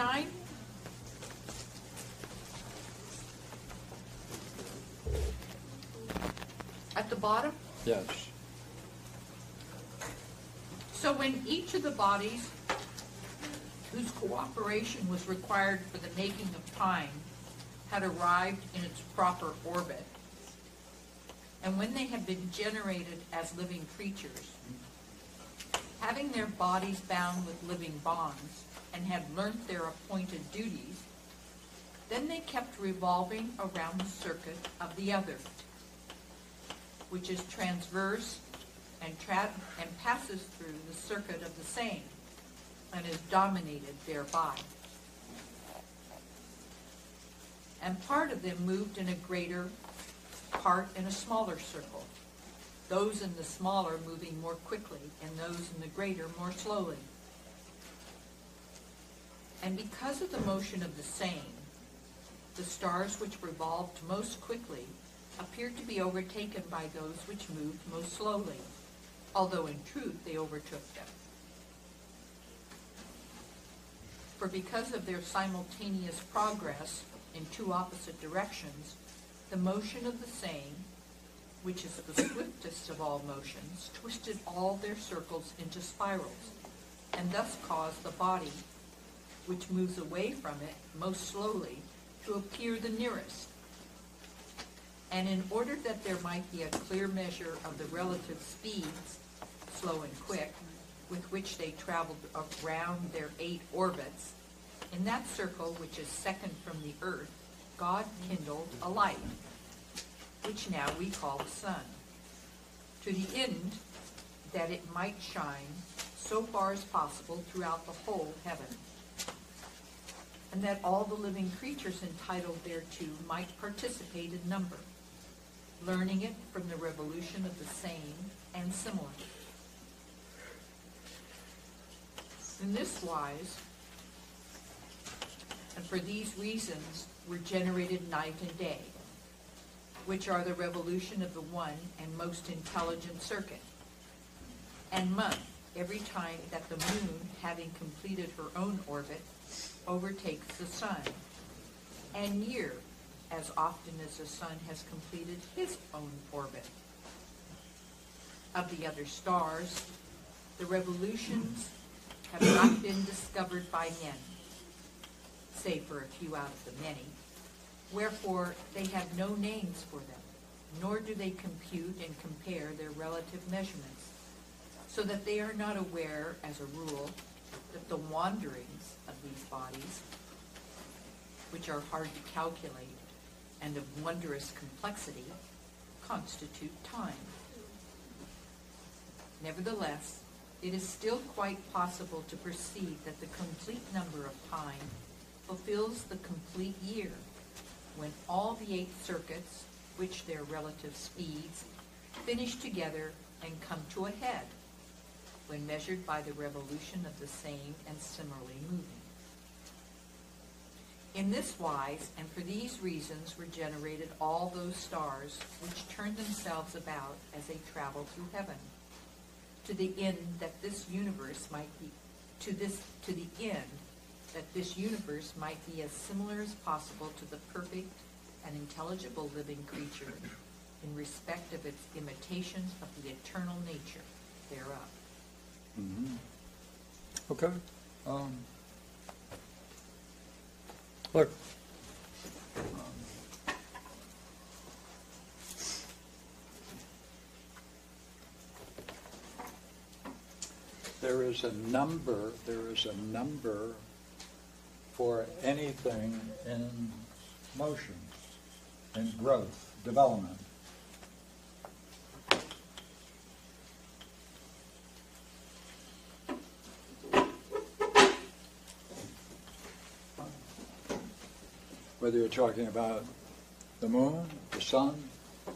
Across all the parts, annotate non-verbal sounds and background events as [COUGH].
79. At the bottom, Yes. so when each of the bodies whose cooperation was required for the making of time had arrived in its proper orbit, and when they had been generated as living creatures, having their bodies bound with living bonds, and had learnt their appointed duties, then they kept revolving around the circuit of the other, which is transverse and and passes through the circuit of the same, and is dominated thereby. And part of them moved in a greater, part in a smaller circle, those in the smaller moving more quickly, and those in the greater more slowly. And because of the motion of the same, the stars which revolved most quickly appeared to be overtaken by those which moved most slowly, although in truth they overtook them. For because of their simultaneous progress in two opposite directions, the motion of the same, which is the swiftest of all motions, twisted all their circles into spirals, and thus caused the body, which moves away from it most slowly, to appear the nearest. And in order that there might be a clear measure of the relative speeds, slow and quick, with which they traveled around their eight orbits, in that circle which is second from the earth, God kindled a light, which now we call the sun, to the end that it might shine so far as possible throughout the whole heaven, and that all the living creatures entitled thereto might participate in number, learning it from the revolution of the same and similar. In this wise, and for these reasons were generated night and day, which are the revolution of the one and most intelligent circuit, and month every time that the moon, having completed her own orbit, overtakes the sun, and year as often as the sun has completed his own orbit. Of the other stars, the revolutions have not been discovered by men, save for a few out of the many. Wherefore, they have no names for them, nor do they compute and compare their relative measurements, so that they are not aware, as a rule, that the wanderings of these bodies, which are hard to calculate and of wondrous complexity, constitute time. Nevertheless, it is still quite possible to perceive that the complete number of time fulfills the complete year, when all the eight circuits, which their relative speeds, finish together and come to a head, when measured by the revolution of the same and similarly moving. In this wise, and for these reasons, were generated all those stars which turn themselves about as they travel through heaven, to the end that this universe might be, to this, to the end that this universe might be as similar as possible to the perfect and intelligible living creature in respect of its imitation of the eternal nature thereof. Mhm. Okay. Um, Look. um, There is a number, there is a number for anything in motion, in growth, development. Whether you're talking about the moon, the sun,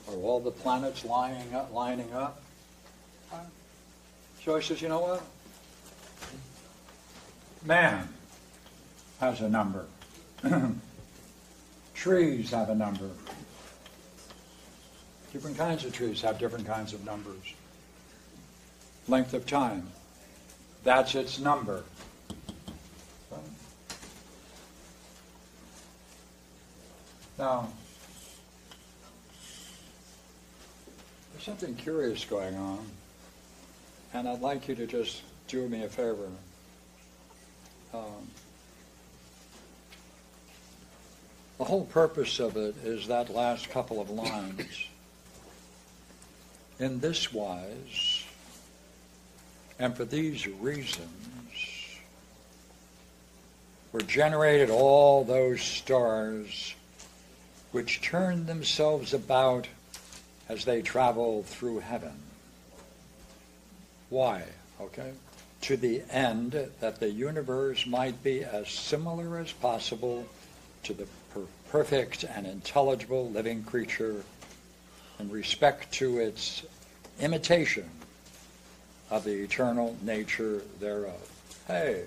or all the planets lining up, lining up. Joyce says, you know what? Man has a number. [CLEARS THROAT] trees have a number. Different kinds of trees have different kinds of numbers. Length of time. That's its number. Now, there's something curious going on, and I'd like you to just do me a favor. Um, The whole purpose of it is that last couple of lines. In this wise, and for these reasons, were generated all those stars which turn themselves about as they travel through heaven. Why? Okay? To the end that the universe might be as similar as possible to the per- perfect and intelligible living creature in respect to its imitation of the eternal nature thereof. Hey,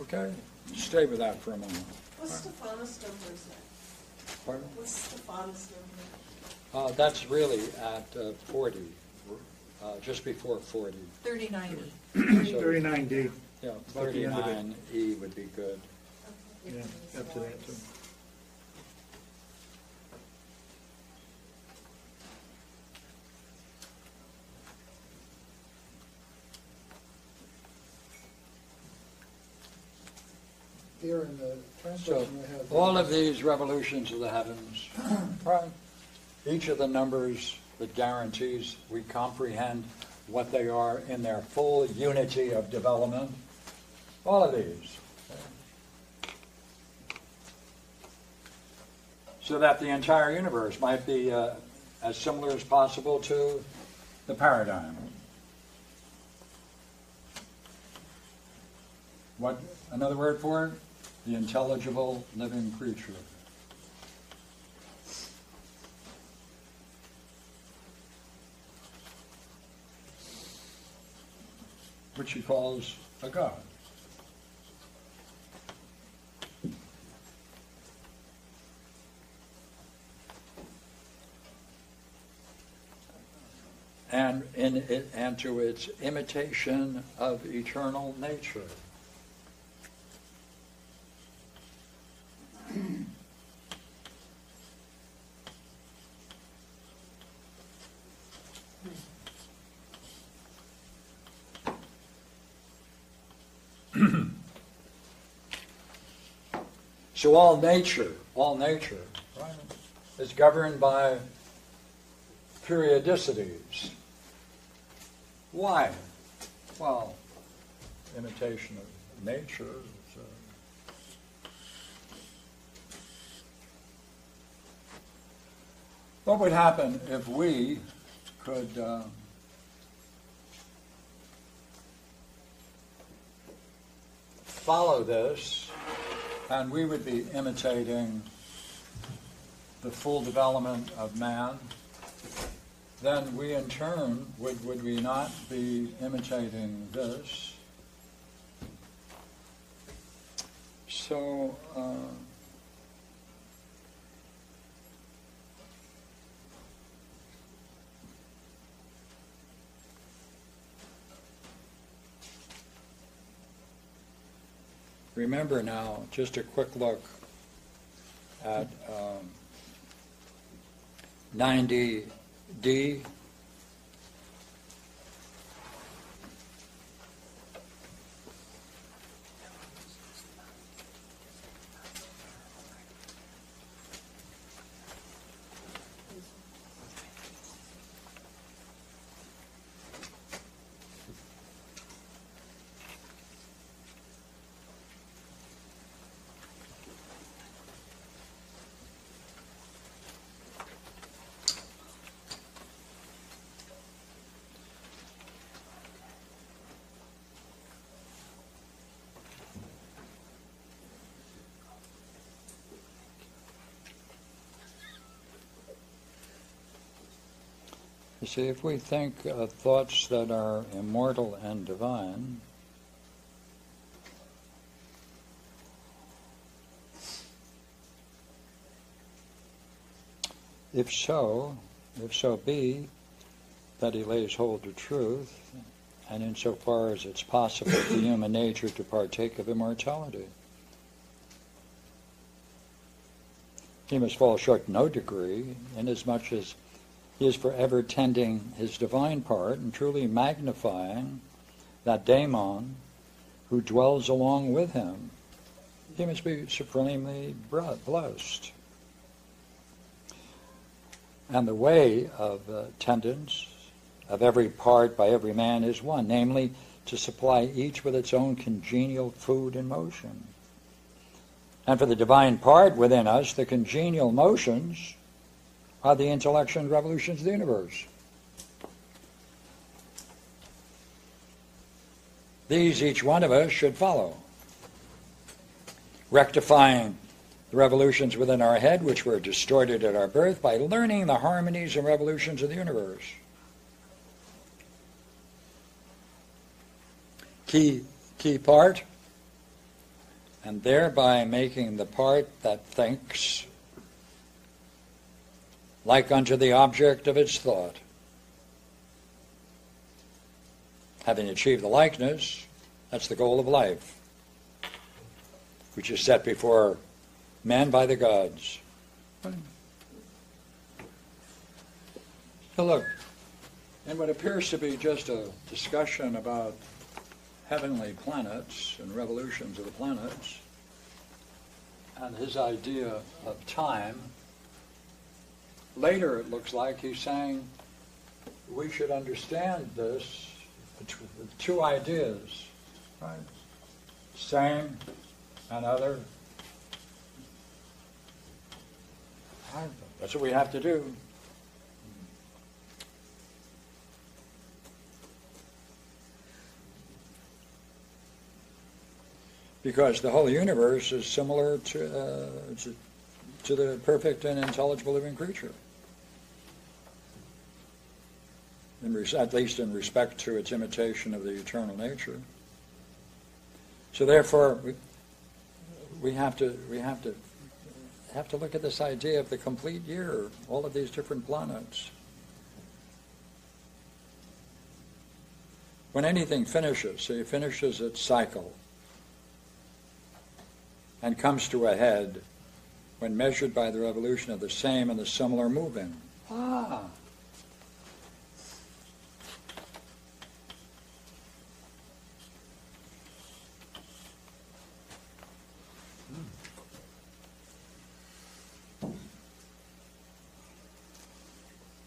okay? Stay with that for a moment. What's Stephanus number? Pardon? What's Stephanus number? Uh, that's really at uh, 40, uh, just before 40. Thirty-nine E. So, Thirty-nine D, Yeah, About the end of it. 39E would be good. yeah, up to that too. Here in the So, translation have. all of these revolutions of the heavens, [CLEARS THROAT] right? Each of the numbers that guarantees we comprehend what they are in their full unity of development. All of these. So that the entire universe might be uh, as similar as possible to the paradigm. What, another word for it? The intelligible living creature. Which he calls a God. And in it, and to its imitation of eternal nature. So all nature, all nature, right, is governed by periodicities. Why? Well, imitation of nature. is, uh, What would happen if we could uh, follow this and we would be imitating the full development of man? Then we in turn, would, would we not be imitating this? So, uh, Remember now, just a quick look at um, 90D. See, if we think of thoughts that are immortal and divine, if so, if so be that he lays hold of truth, and insofar as it's possible for human nature to partake of immortality. he must fall short no degree, inasmuch as is forever tending his divine part and truly magnifying that daemon who dwells along with him. He must be supremely blessed. And the way of uh, tendance of every part by every man is one, namely, to supply each with its own congenial food and motion. And for the divine part within us, the congenial motions are the intellection and revolutions of the universe. These, each one of us, should follow, rectifying the revolutions within our head, which were distorted at our birth, by learning the harmonies and revolutions of the universe. Key, key part, and thereby making the part that thinks like unto the object of its thought. Having achieved the likeness, that's the goal of life, which is set before man by the gods. So look, in what appears to be just a discussion about heavenly planets and revolutions of the planets, and his idea of time, later it looks like he's saying we should understand this with two ideas, right? Same and other. That's what we have to do. Because the whole universe is similar to, uh, to, to the perfect and intelligible living creature. In res- at least in respect to its imitation of the eternal nature. So therefore, we, we have to we have to have to look at this idea of the complete year, all of these different planets. When anything finishes, it finishes its cycle and comes to a head when measured by the revolution of the same and the similar moving. Ah.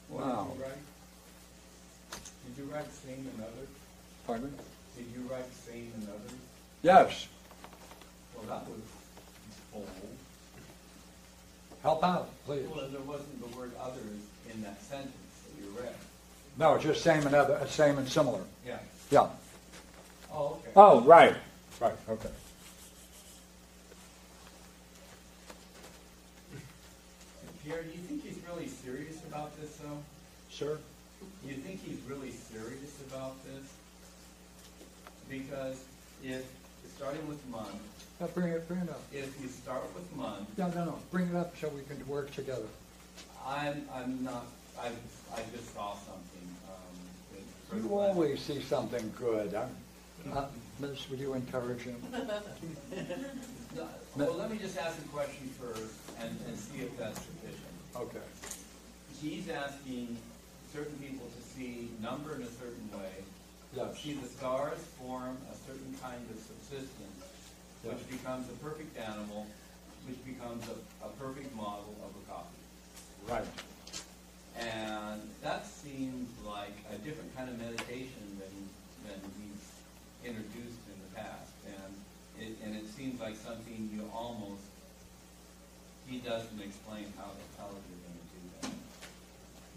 Wow. Did you write? Did you write same and others? Pardon? Did you write same and others? Yes. Well, that was old. Help out, please. Well, there wasn't the word others in that sentence that you read. No, it's just same and other, uh, same and similar. Yeah. Yeah. Oh, okay. Oh, right. Right, okay. Pierre, do you think he's really serious about this, though? Sure. Do you think he's really serious about this? Because if, starting with month, Yeah, bring it, bring it up. if you start with month, No, no, no, bring it up so we can work together. I'm, I'm not, I, I just saw something, um. that- for the You last- always see something good. huh? Uh, Miss, would you encourage him? [LAUGHS] Well, let me just ask a question first and, and see if that's sufficient. Okay. He's asking certain people to see number in a certain way, Yes. see the stars form a certain kind of subsistence, which becomes a perfect animal, which becomes a, a perfect model of a copy. Right. And that seems like a different kind of meditation than, than he's introduced in the past. And it, and it seems like something you almost, he doesn't explain how, how you're gonna do that.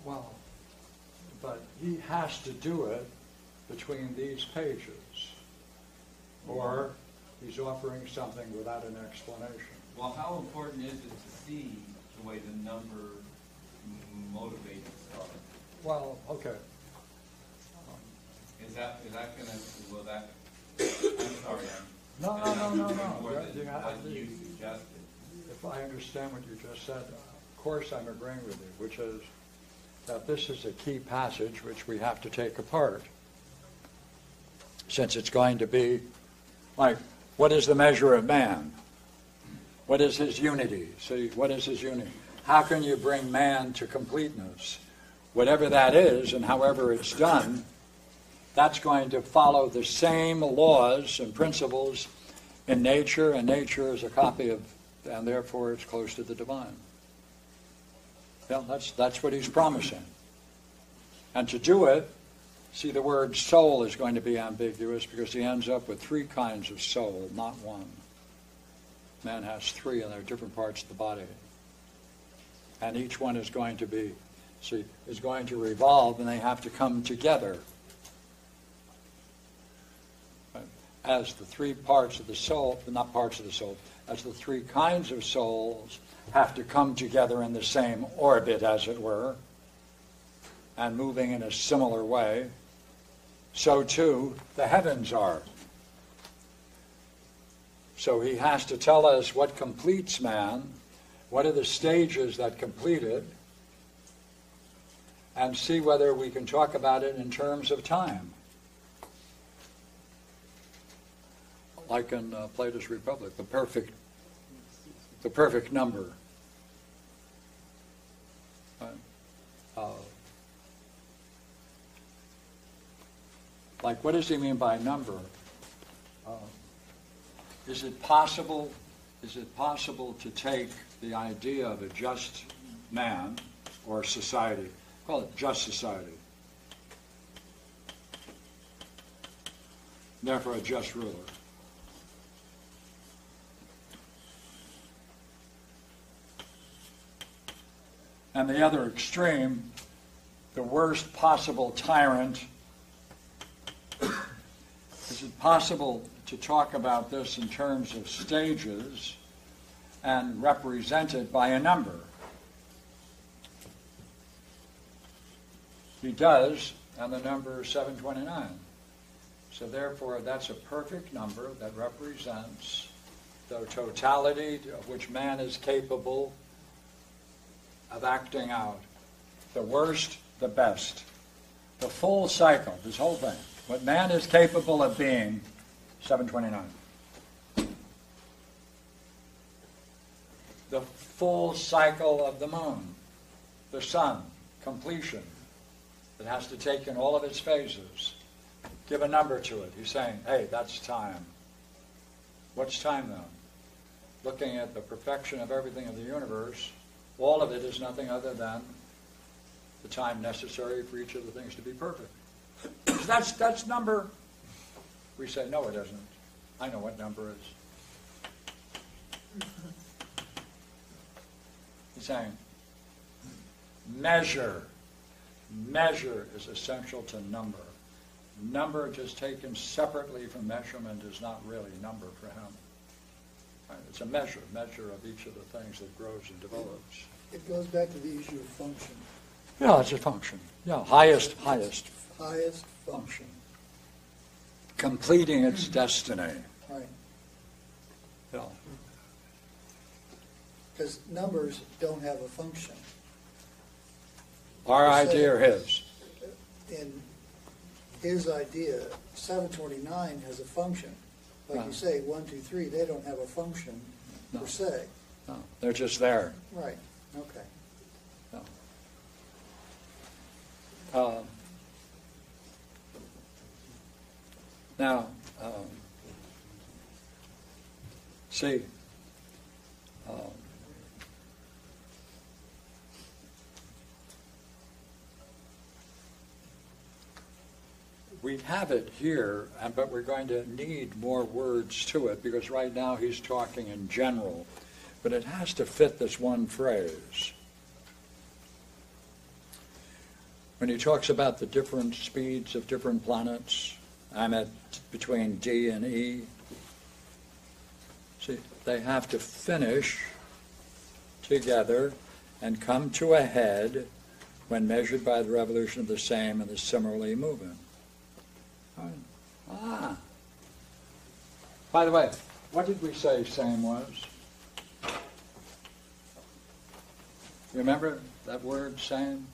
Well, but he has to do it between these pages. Or he's offering something without an explanation. Well, how important is it to see the way the number motivates the star? Well, okay. Is that, is that gonna, will that, I'm sorry, I'm. No, no, no, no, no. More Yeah, than yeah, what you suggested. If I understand what you just said, of course I'm agreeing with you, which is that this is a key passage which we have to take apart. Since it's going to be like, what is the measure of man? What is his unity? See, what is his unity? How can you bring man to completeness? Whatever that is, and however it's done, that's going to follow the same laws and principles in nature, and nature is a copy of, and therefore it's close to the divine. Yeah, that's, that's what he's promising. And to do it, see, the word soul is going to be ambiguous because he ends up with three kinds of soul, not one. Man has three, and they're different parts of the body. And each one is going to be, see, is going to revolve, and they have to come together. As the three parts of the soul, not parts of the soul, as the three kinds of souls have to come together in the same orbit, as it were, and moving in a similar way, so too the heavens are. So he has to tell us what completes man, what are the stages that complete it, and see whether we can talk about it in terms of time. Like in uh, Plato's Republic, the perfect, the perfect number. Right? Uh, like, what does he mean by number? Uh, is it possible? Is it possible to take the idea of a just man or society, call it just society, therefore a just ruler? And the other extreme, the worst possible tyrant. Is it possible to talk about this in terms of stages and represented by a number? He does, and the number is 729. So therefore, that's a perfect number that represents the totality of which man is capable of acting out. The worst, the best. The full cycle, this whole thing. What man is capable of being, 729. The full cycle of the moon, the sun, completion. It has to take in all of its phases. Give a number to it. He's saying, hey, that's time. What's time then? Looking at the perfection of everything in the universe, all of it is nothing other than the time necessary for each of the things to be perfect. That's, that's number. We say, no, it isn't. I know what number is. He's saying, measure. Measure is essential to number. Number just taken separately from measurement is not really number for him. Right? It's a measure, measure of each of the things that grows and develops. It goes back to the issue of function. Yeah, it's a function. Yeah, highest, highest Highest function. Completing its destiny. right. Yeah. Because numbers don't have a function. Our idea or his? In his idea, seven twenty-nine has a function. Like you say, one, two, three, they don't have a function No. per se. No, they're just there. Right, okay. No. Um, Now, um, see, um, we have it here, but we're going to need more words to it because right now he's talking in general, but it has to fit this one phrase. When he talks about the different speeds of different planets, I'm at between D and E. See, they have to finish together and come to a head when measured by the revolution of the same and the similarly moving. Ah. By the way, what did we say same was? Remember that word same?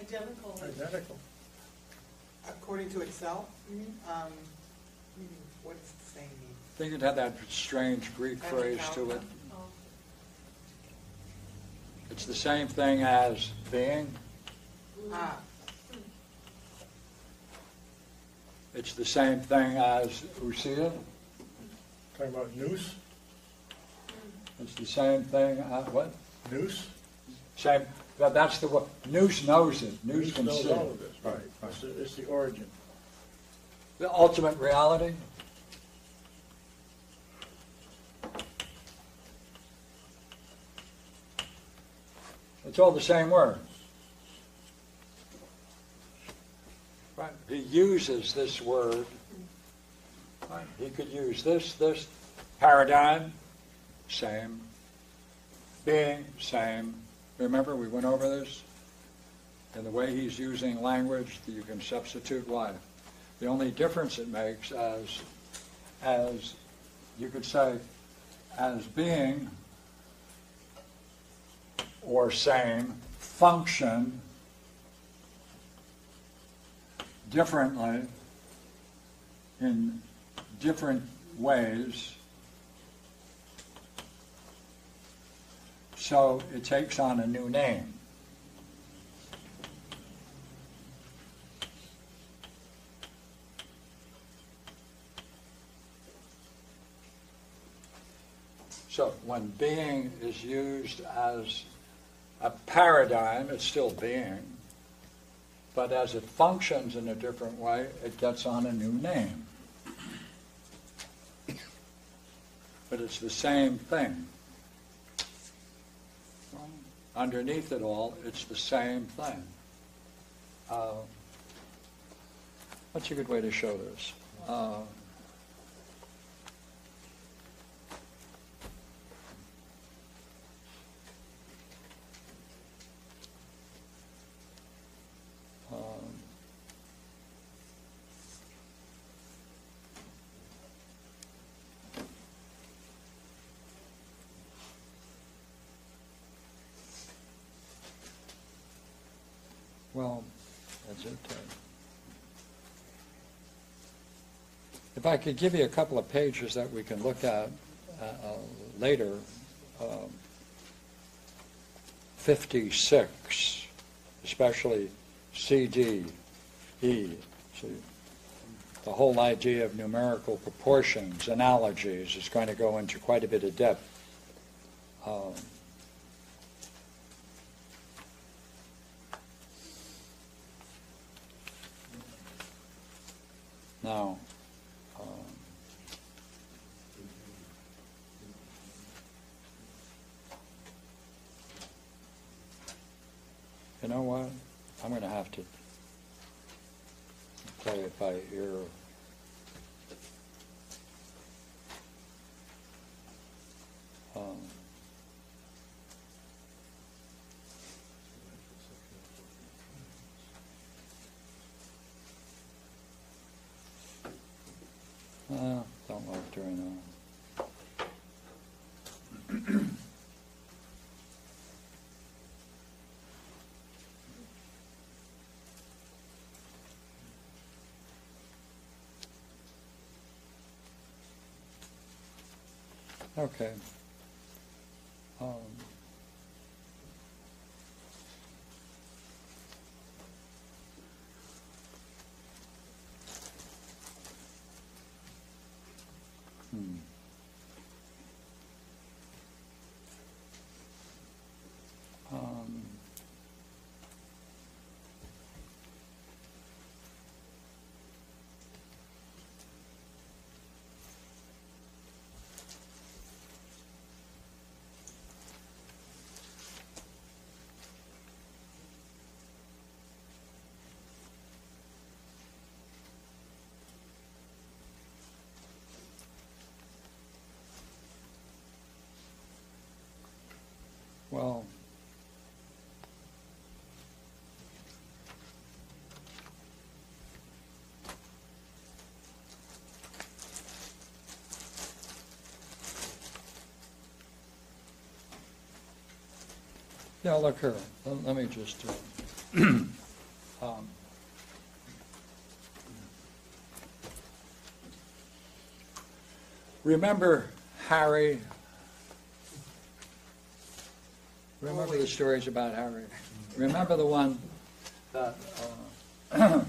Identical, Identical. According to Excel, um, what does the same mean? I think it had that strange Greek phrase to it. Oh, It's the same thing as being. Ah, It's the same thing as ousia. Talking about nous, It's the same thing, uh, what? nous? Same, that, that's the, wo- Nous knows it. Nous Nous can knows see all it. of this, Right, right. right. It's, the- it's the origin. The ultimate reality? It's all the same word. Right, he uses this word. Right, He could use this, this paradigm, same. Being, same. Remember, we went over this? And the way he's using language, you can substitute life. The only difference it makes as, as you could say, as being or same function differently in different ways. So it takes on a new name. So when being is used as a paradigm, it's still being, but as it functions in a different way, it gets on a new name. But it's the same thing. Underneath it all, it's the same thing. Uh, What's a good way to show this? Uh, Um, Well, that's it. uh, If I could give you a couple of pages that we can look at uh, uh, later. um, 56, especially C, D, E. See, the whole idea of numerical proportions, analogies, is going to go into quite a bit of depth. Um, Now, um, you know what? I'm going to have to play it by ear. Um, uh, don't like doing that. Okay. Yeah, look here, let, let me just, uh, [CLEARS THROAT] um, Remember Harry? Remember the stories about Harry? Remember the one that, uh, [CLEARS THROAT]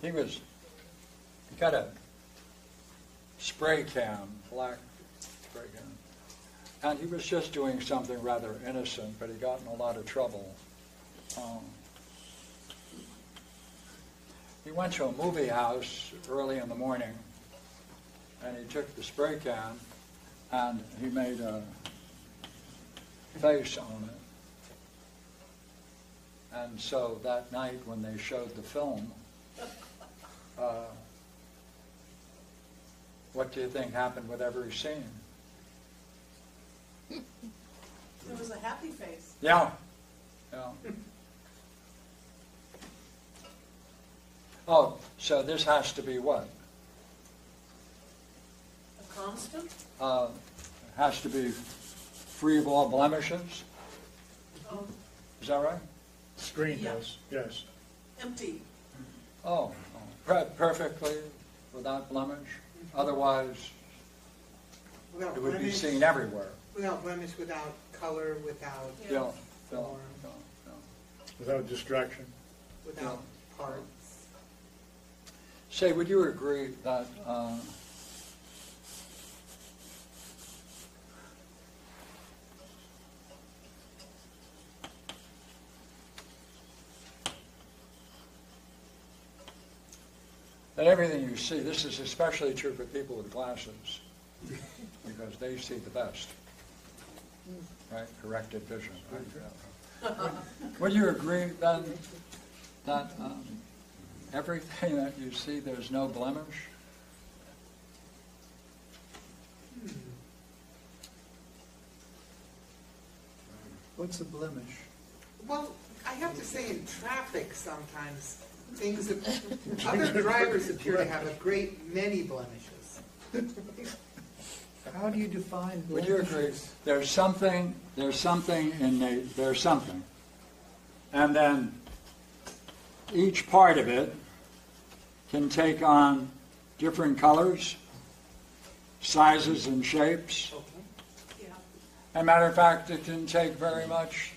he was, got a spray can, black. And he was just doing something rather innocent, but he got in a lot of trouble. Um, he went to a movie house early in the morning, and he took the spray can, and he made a face on it. And so that night, when they showed the film, uh, what do you think happened with every scene? It was a happy face. Yeah, yeah. Oh, so this has to be what? A constant? Uh, has to be free of all blemishes? Oh, Is that right? Screen Yeah. does, yes. empty. Oh, per- perfectly without blemish? Otherwise, Without it would be seen everywhere. Without blemish, without color, without, Yeah. Yeah, yeah, Form. yeah, yeah. Without distraction. without parts. Say, would you agree that uh, that everything you see, this is especially true for people with glasses, because they see the best, right? Corrected vision, right? Would you agree then that um, everything that you see, there's no blemish? What's a blemish? Well, I have to say, in traffic sometimes, things, ap- other drivers appear to have a great many blemishes. How do you define Would you agree? There's something, there's something in the, there's something. And then each part of it can take on different colors, sizes and shapes. Okay. Yeah. As a matter of fact, it can take very much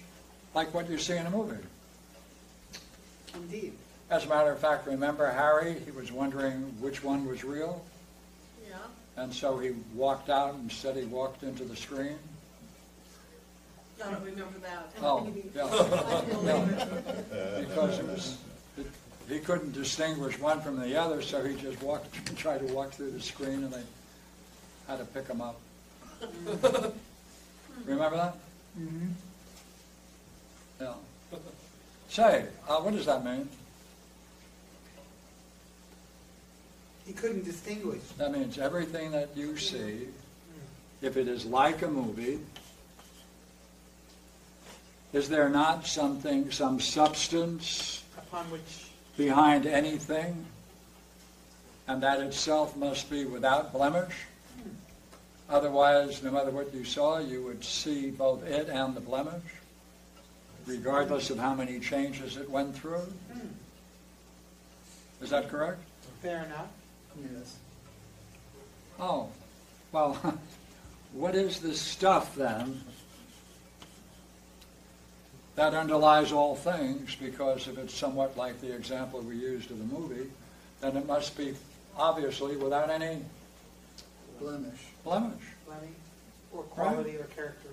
like what you see in a movie. Indeed. As a matter of fact, remember Harry? He was wondering which one was real, Yeah. And so he walked out and said he walked into the screen. I don't remember that. Oh, yeah. I believe it. Because it was, it- he couldn't distinguish one from the other, so he just walked, [LAUGHS] tried to walk through the screen, and they had to pick him up. [LAUGHS] Remember that? Mhm. Yeah. Say, uh, what does that mean? He couldn't distinguish. That means everything that you see, if it is like a movie, is there not something, some substance Upon which, behind anything, and that itself must be without blemish. Otherwise, no matter what you saw, you would see both it and the blemish, regardless of how many changes it went through. Is that correct? fair enough. Yes. Oh, well, [LAUGHS] what is this stuff then that underlies all things? Because if it's somewhat like the example we used of the movie, then it must be obviously without any Blemish. blemish. Blemish, or quality or characteristic.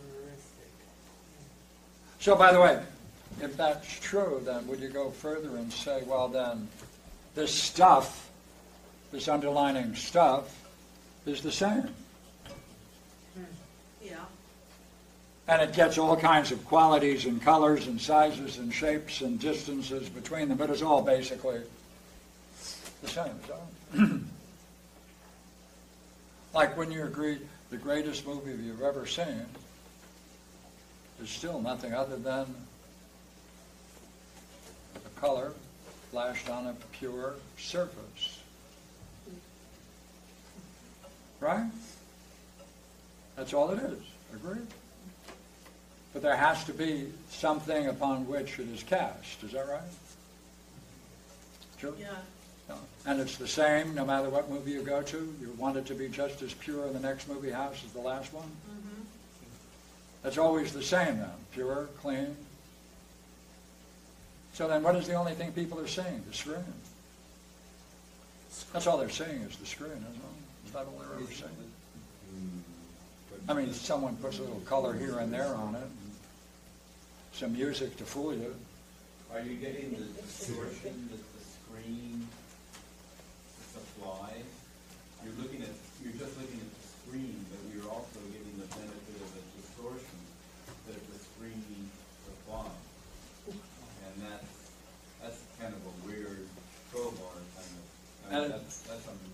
So, by the way, if that's true, then would you go further and say, well, then, this stuff, this underlining stuff, is the same? Hmm. Yeah. And it gets all kinds of qualities and colors and sizes and shapes and distances between them, but it's all basically the same. So. [CLEARS THROAT] like when you agree the greatest movie you've ever seen is still nothing other than a color flashed on a pure surface. Right? That's all it is. Agreed? But there has to be something upon which it is cast. Is that right? True? Yeah. No. And it's the same, no matter what movie you go to? You want it to be just as pure in the next movie house as the last one? Mm-hmm. It's always the same then, pure, clean. So then what is the only thing people are seeing? The screen. That's all they're seeing is the screen, isn't it? They're ever? I mean, someone puts a little color here and there on it, some music to fool you. Are you getting the distortion that the screen supplies looking at, you're just looking at the screen, but you're also getting the benefit of the distortion that the screen supplies. And that's, that's kind of a weird crowbar kind of, I mean, And- that's, that's something.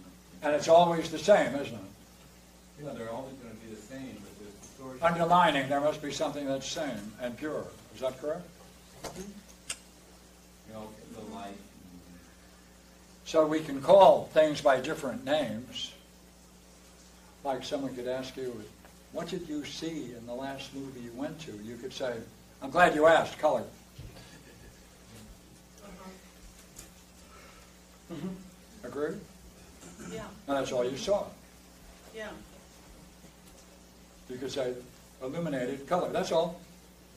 And it's always the same, isn't it? Yeah, they're always gonna be the same, but there's distortion. Underlining, there must be something that's same and pure. Is that correct? You know, the light. So we can call things by different names. Like someone could ask you, what did you see in the last movie you went to? You could say, I'm glad you asked, color. Uh-huh. Mm-hmm. Agree? Yeah, And that's all you saw. yeah. You could say illuminated color, that's all.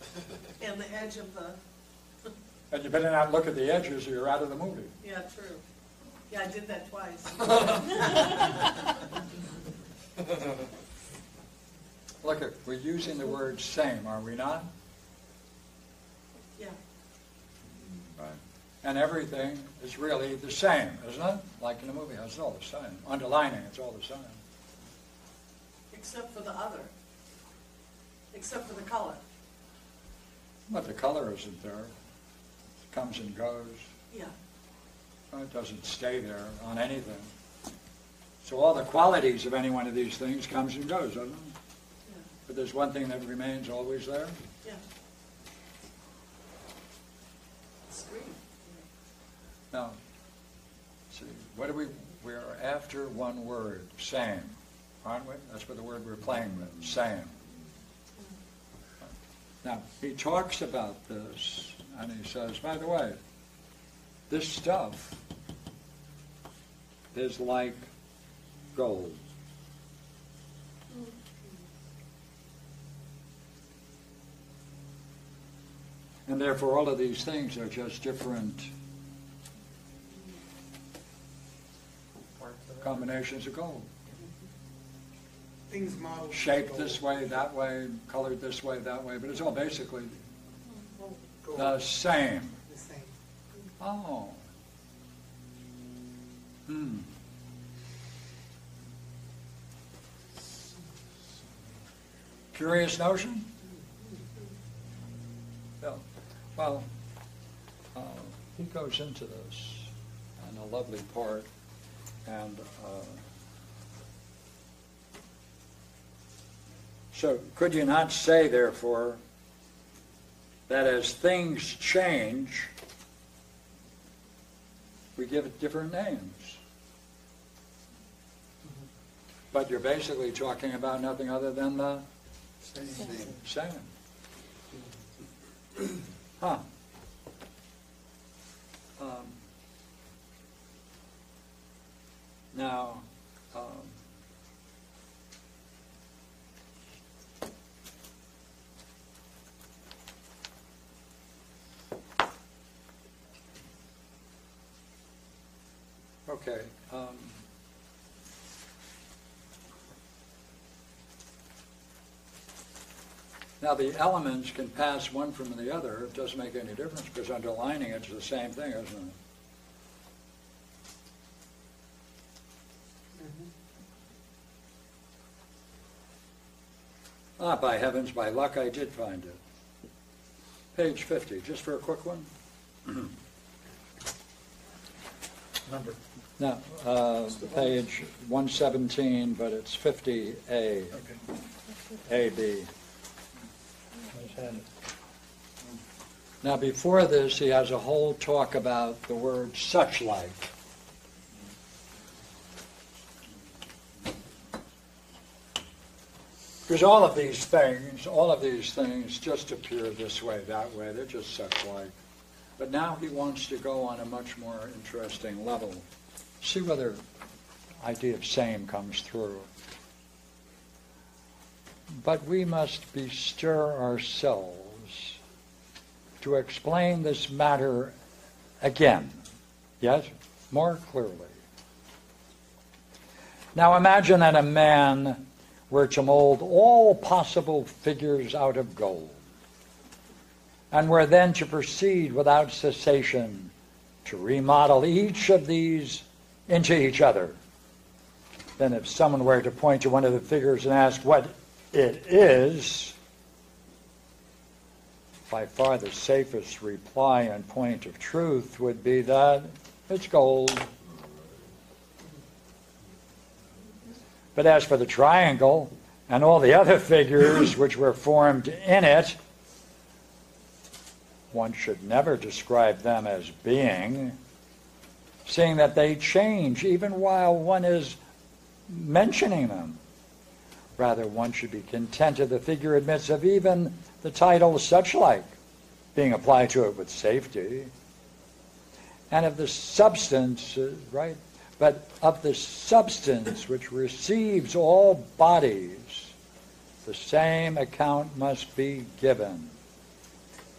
[LAUGHS] And the edge of the, [LAUGHS] And you better not look at the edges or you're out of the movie. yeah, true. Yeah, I did that twice. [LAUGHS] Look, at we're using the word same, are we not? Yeah, Right. And everything is really the same, isn't it? Like in the movie, it's all the same. Underlining, it's all the same. except for the other. Except for the color. But the color isn't there. It comes and goes. Yeah, It doesn't stay there on anything. So all the qualities of any one of these things comes and goes, doesn't it? yeah, But there's one thing that remains always there. yeah. Screen. Now, see, what do we, we're after one word, Sam, aren't we? That's what the word we're playing with, Sam. Now, he talks about this, and he says, by the way, this stuff is like gold. And therefore, all of these things are just different combinations of gold. Things modeled. Shaped this way, that way, colored this way, that way, but it's all basically Gold, the same. The same. Oh. Hmm. Curious notion? Yeah. Well, uh, he goes into this in a lovely part, and uh, so could you not say, therefore, that as things change, we give it different names. But you're basically talking about nothing other than the same. Huh. Um, now, um, okay. Um, Now, the elements can pass one from the other. It doesn't make any difference because underlining it's the same thing, isn't it? Ah, by heavens, by luck, I did find it. Page 50, just for a quick one. [CLEARS THROAT] Number. No, uh, page 117, but it's 50A, Okay. AB. Now, before this, he has a whole talk about the word such like. Because all of these things, all of these things just appear this way, that way, they're just such like. But now he wants to go on a much more interesting level. see whether idea of same comes through. But we must bestir ourselves to explain this matter again, yes, more clearly. Now imagine that a man were to mold all possible figures out of gold, and were then to proceed without cessation to remodel each of these into each other. Then if someone were to point to one of the figures and ask what it is, by far the safest reply and point of truth would be that it's gold. But as for the triangle and all the other figures [CLEARS THROAT] which were formed in it, one should never describe them as being, seeing that they change even while one is mentioning them. Rather, one should be content if the figure admits of even the title such like being applied to it with safety. And of the substance, right? But of the substance which receives all bodies, the same account must be given.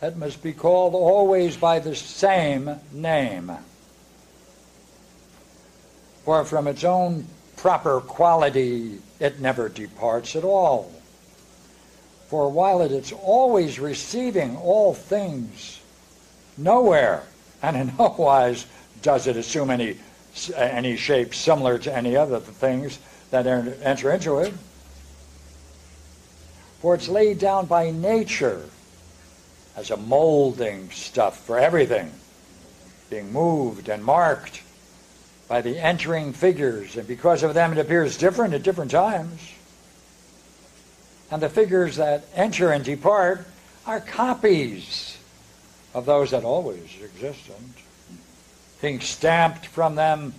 It must be called always by the same name. For from its own proper quality it never departs at all. For while it is always receiving all things, nowhere and in no wise does it assume any, any shape similar to any other things that enter into it. For it's laid down by nature as a molding stuff for everything, being moved and marked by the entering figures, and because of them it appears different at different times. And the figures that enter and depart are copies of those that always existed, being stamped from them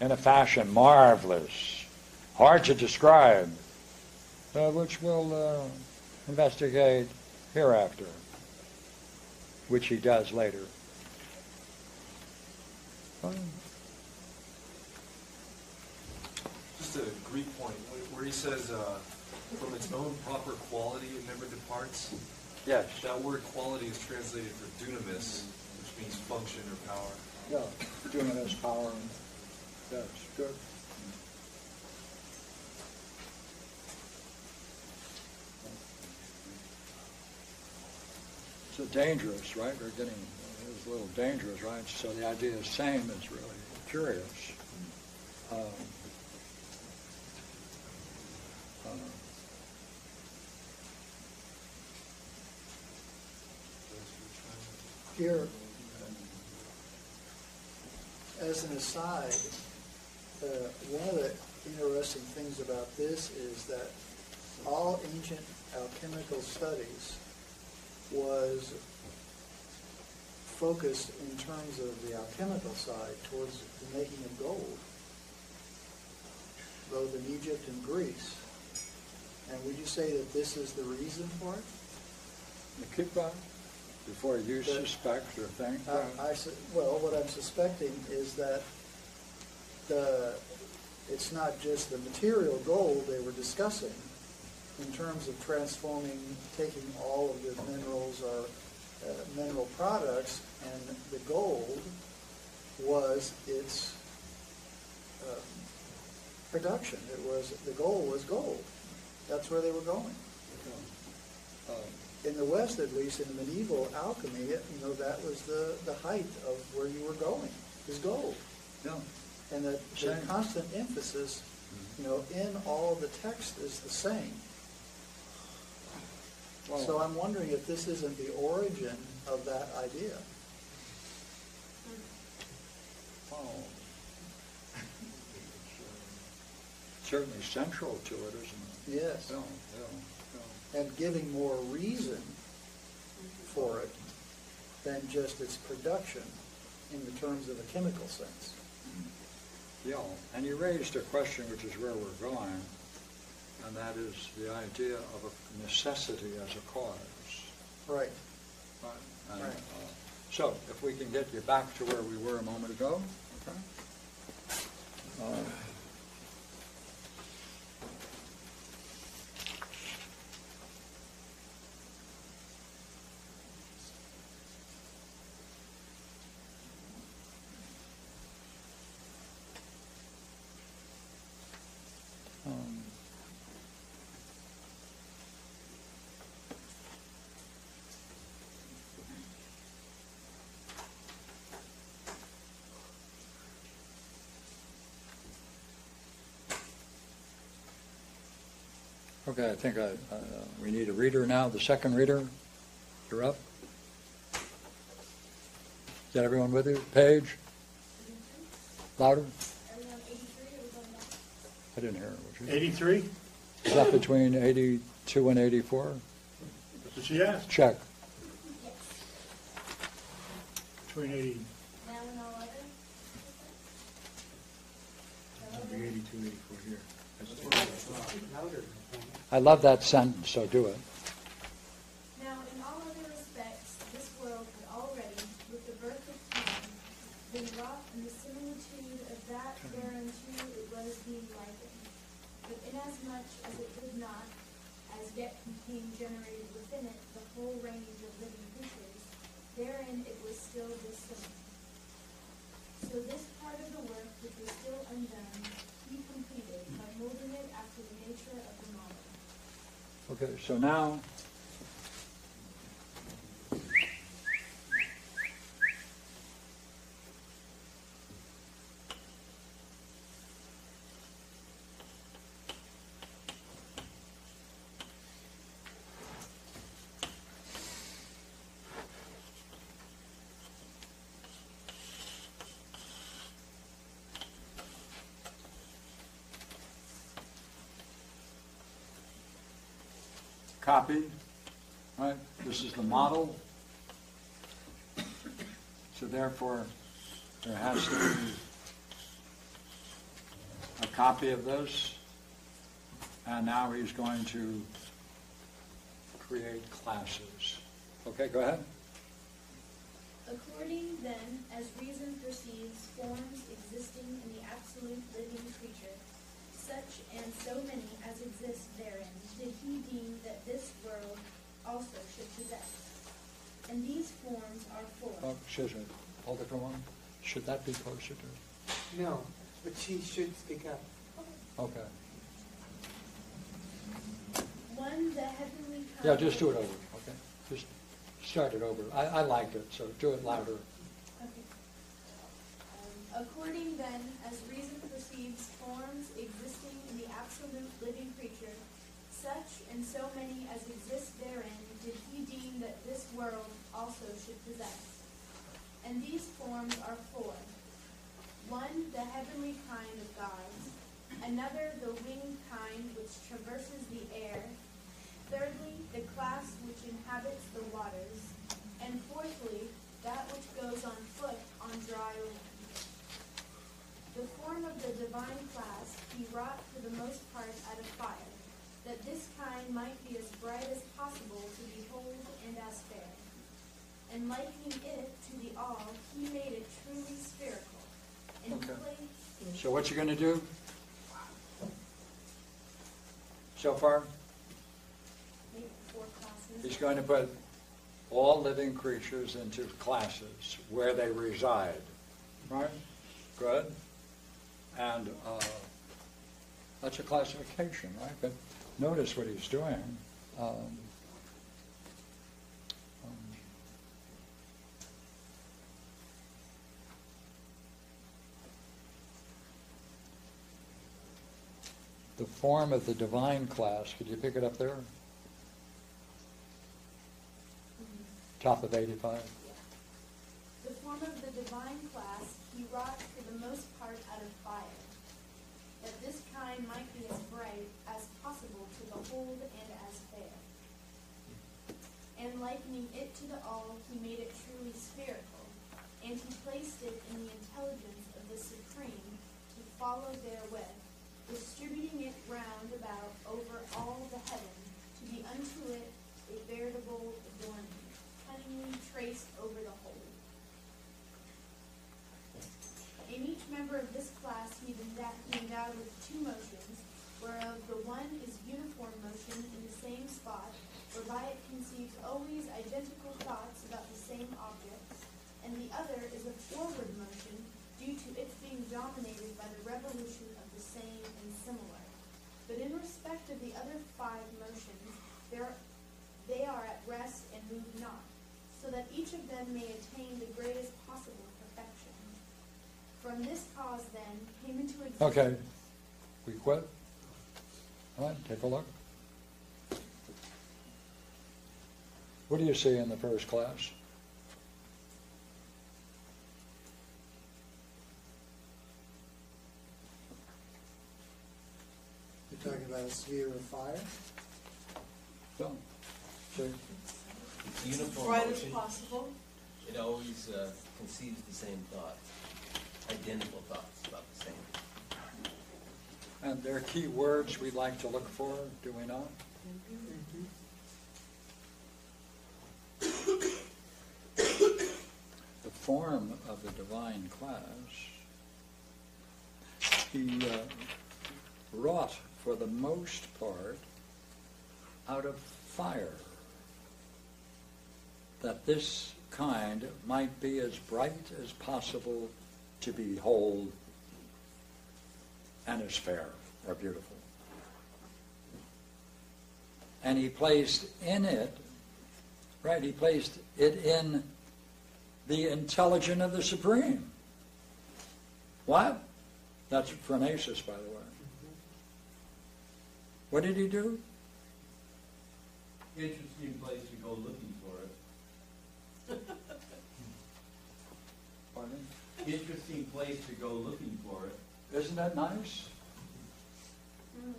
in a fashion marvelous, hard to describe, uh, which we'll uh, investigate hereafter, which he does later. Just a Greek point, where- where he says, uh, from its own proper quality it never departs. Yes. That word quality is translated for dunamis, which means function or power. Yeah, doing this power. That's good. So dangerous, right? We're getting, it's a little dangerous, right? So the idea of same is really curious. Um, uh, Here, as an aside, uh, one of the interesting things about this is that all ancient alchemical studies was focused in terms of the alchemical side towards the making of gold, both in Egypt and Greece. And would you say that this is the reason for it? Keep going, before you suspect or think. I, I su- well, what I'm suspecting is that the, it's not just the material gold they were discussing in terms of transforming, taking all of the minerals or uh, mineral products, and the gold was its um, production. It was, the goal was gold. That's where they were going. Um, In the West, at least, in medieval alchemy, you know, that was the, the height of where you were going, is gold. Yeah. And that the constant emphasis, mm-hmm. you know, in all the text is the same. So I'm wondering if this isn't the origin of that idea. Oh. Certainly central to it, isn't it? Yes. Yeah, yeah, And giving more reason for it than just its production in the terms of a chemical sense. yeah. Yeah, and you raised a question which is where we're going, and that is the idea of a necessity as a cause. Right. Right. And, Right. uh, So, if we can get you back to where we were a moment ago, okay? Uh, Okay, I think I, uh, we need a reader now, the second reader. You're up. Is that everyone with you? Page? Louder? I didn't hear it. Would you? 83? Is that between 82 and 84? That's what she asked. Check. Between 80, Now and all other? that'd be 82, 84 here. That's Louder. I love that sentence, so do it. Now, in all other respects, this world had already, with the birth of time, been wrought in the similitude of that whereunto it was being likened. But inasmuch as it did not, as yet contain generated within it the whole range of living creatures, therein it was still dissimilar. So this part of the work which was still undone, he completed by molding it after the nature of the model. Okay, so now, copy, right? This is the model. So therefore, there has to be a copy of this. And now he's going to create classes. Okay, go ahead. According then, as reason perceives forms existing in the absolute living creature, such and so many as exist therein, did he deem that this world also should possess. And these forms are Oh, four. excuse me, hold it for a moment. Should that be closer to? No, but she should speak up. Okay. One, the heavenly kind. Yeah, just do it over, okay? Just start it over. I, I liked it, so do it louder. Okay. Um, According then, as reason perceives forms existing in the absolute living creature, such and so many as exist therein, did he deem that this world also should possess. And these forms are four. One, the heavenly kind of gods. Another, the winged kind which traverses the air. Thirdly, the class which inhabits the waters. And fourthly, that which goes on foot on dry land. The form of the divine class he wrought for the most part out of fire, that this kind might be as bright as possible to behold and as fair. And likening it to the all, he made it truly spherical. And Okay. placed So what you're gonna do? So far, four classes. he's going to put all living creatures into classes where they reside, right? Good. And uh, that's a classification, right? But notice what he's doing. Um, the form of the divine class, could you pick it up there? Top of 85. The form of the divine class he wrought for the most part out of fire, that this kind might be as bright as possible to behold and as fair. And likening it to the all, he made it truly spherical, and he placed it in the intelligence of the Supreme to follow therewith, distributing it round about over all the heaven, to be unto it a veritable adornment, cunningly traced over the whole. In each member of this class he endow- one may attain the greatest possible perfection. From this cause, then, came into existence. Okay, we quit. All right, take a look. What do you see in the first class? You're talking about a sphere of fire? Bill? See? As Uniform bright as possible. It always uh, conceives the same thoughts, identical thoughts about the same. And there are key words we'd like to look for, do we not? The form of the divine class, he uh, wrought for the most part out of fire, that this kind might be as bright as possible to behold and as fair or beautiful. And he placed in it, right, he placed it in the intelligent of the supreme. What? That's phronesis, by the way. What did he do? Interesting place to go looking for it. Pardon? Interesting place to go looking for it. Isn't that nice? Hmm.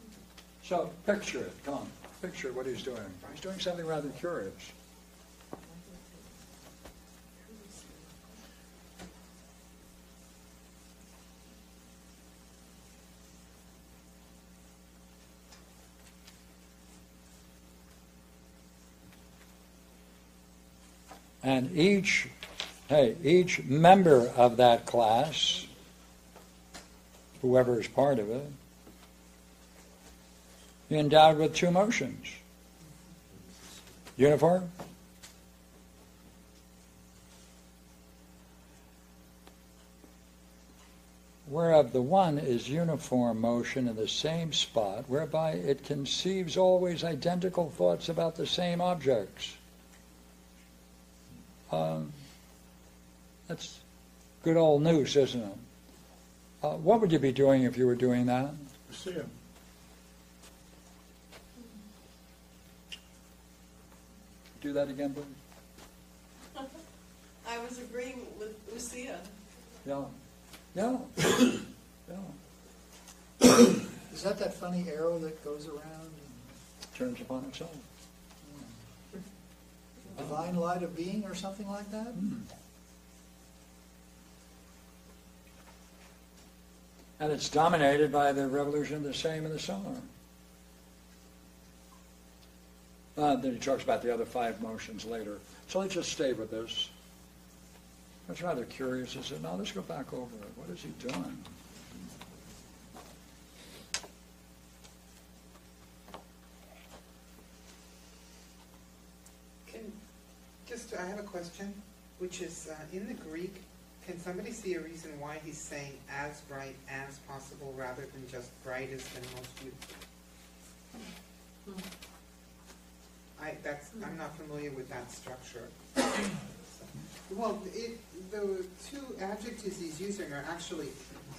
So picture it, come on, picture what he's doing. He's doing something rather curious. And each, hey, each member of that class, whoever is part of it, endowed with two motions. Uniform? Whereof the one is uniform motion in the same spot, whereby it conceives always identical thoughts about the same objects. Um, that's good old nous, isn't it? Uh, what would you be doing if you were doing that? See him. Do that again, please. [LAUGHS] I was agreeing with Lucia. Yeah. Yeah. [COUGHS] yeah. Is that that funny arrow that goes around? and Turns upon itself. Divine light of being or something like that? And it's dominated by the revolution of the same and the solar. Uh, then he talks about the other five motions later. So let's just stay with this. I was rather curious. I said, now let's go back over it. What is he doing? Can, just, I have a question, which is, uh, in the Greek, can somebody see a reason why he's saying as bright as possible rather than just brightest and most beautiful? I, that's, I'm not familiar with that structure. Well, it, the two adjectives he's using are actually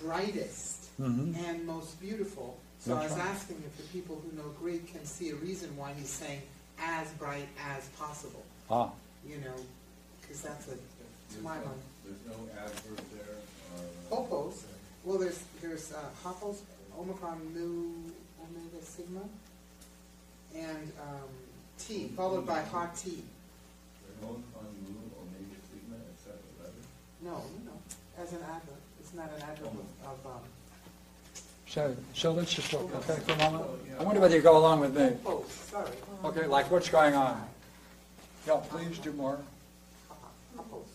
brightest Mhm. and most beautiful. So I That's was right. asking if the people who know Greek can see a reason why he's saying as bright as possible, Ah, you know, because that's a, to my no- mind. There's no adverb there, or. uh, Hopos, well, there's, there's uh, Hopos, Omicron, mu, omega, sigma, and um, T, followed by hot T. There's no mu, omega, sigma, et cetera, letters. No, no, as an adverb, it's not an adverb of, um, so, so let's just look, okay, for a moment. I wonder whether you go along with me. Hopos, sorry. Okay, like what's going on? Yeah, please do more. Hopos.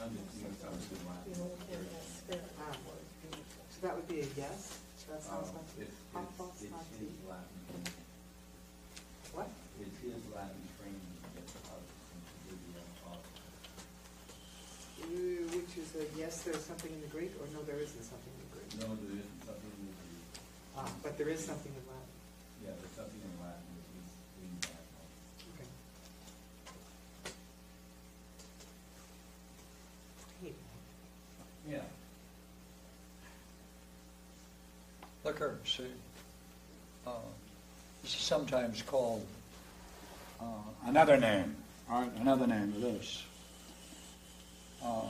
I'm just doing something in Latin. Ah, So that would be a yes? That sounds Uh, like, It's, it's, it's T. his Latin, what? it's his Latin training to the house and to do the, uh, Uh, Which is a yes, there's something in the Greek, or no, there isn't something in the Greek? no, there isn't something in the, Ah, but there is something in Latin. yeah, there's something in Latin that he's reading back on. Okay. Quicker, see? Uh, This is sometimes called uh, another name, another name of this. Uh,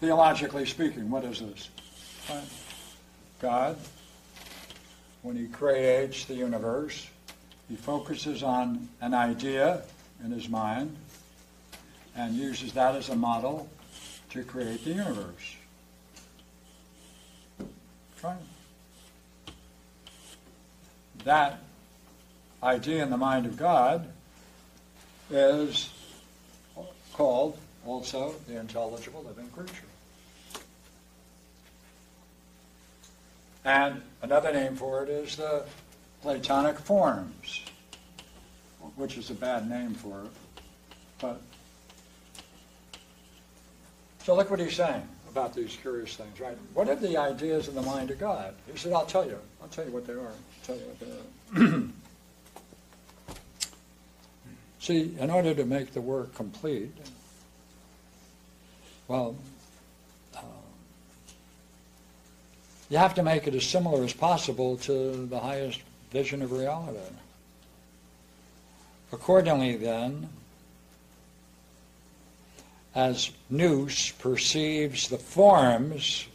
Theologically speaking, what is this? God, when he creates the universe, he focuses on an idea in his mind and uses that as a model to create the universe. That idea in the mind of God is called also the intelligible living creature. And another name for it is the Platonic forms, which is a bad name for it. But so look what he's saying about these curious things, right? What are the ideas in the mind of God? He said, I'll tell you. I'll tell you what they are. I'll tell you what they are. [CLEARS THROAT] See, in order to make the work complete, well, uh, you have to make it as similar as possible to the highest vision of reality. Accordingly, then, as Nous perceives the forms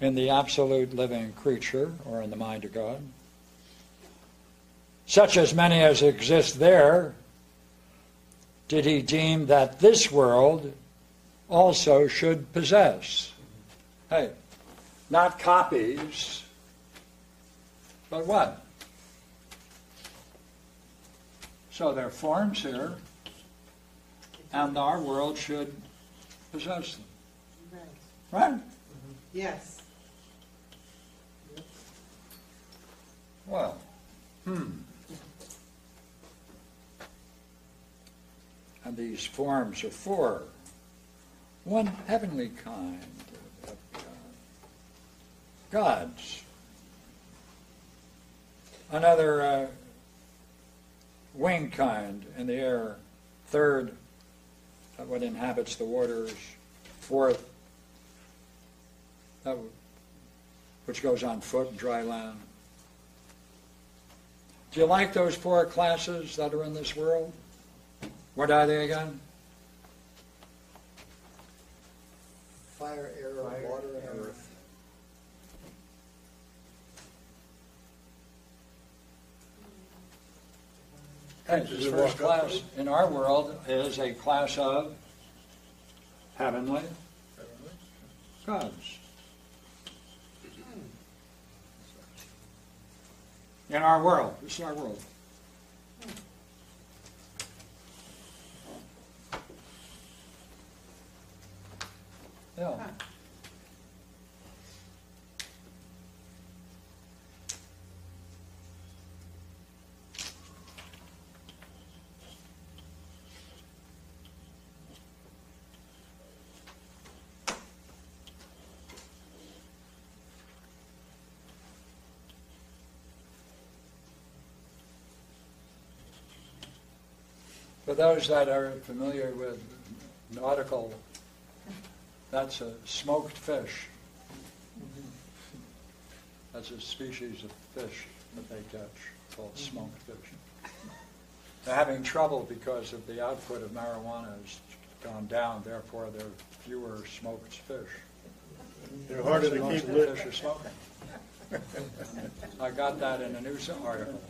in the absolute living creature, or in the mind of God, such as many as exist there, did he deem that this world also should possess. Hey, not copies, but what? So there are forms here, and our world should possess them. Right. Right? Yes. Well, hmm. And these forms are four. One heavenly kind of God. Gods. Another uh, winged kind in the air. Third, uh, what inhabits the waters. Fourth, that w- which goes on foot in dry land. Do you like those four classes that are in this world? What are they again? Fire, air, Fire, water, and air. earth. Okay, Is this first class in our world is a class of heavenly gods. In our world, this is our world. Yeah. For those that are familiar with nautical, that's a smoked fish. That's a species of fish that they catch called mm-hmm. smoked fish. They're having trouble because of the output of marijuana has gone down, therefore there are fewer smoked fish. They're harder to Most keep of the lit. fish are smoking. I got that in a news article.